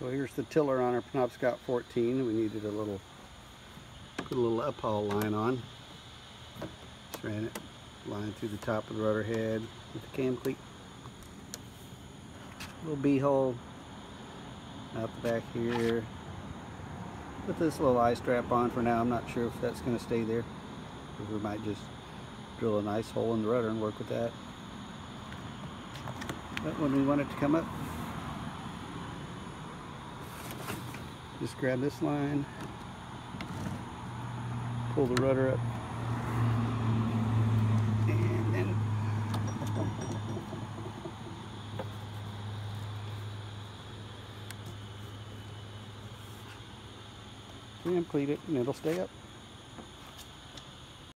So here's the tiller on our Penobscot 14. We needed a little, put a little uphaul line on. Just ran it, line through the top of the rudder head with the cam cleat. Little bee hole out the back here. Put this little eye strap on for now. I'm not sure if that's going to stay there. We might just drill a nice hole in the rudder and work with that. But when we want it to come up, just grab this line, pull the rudder up, and then and cleat it and it'll stay up.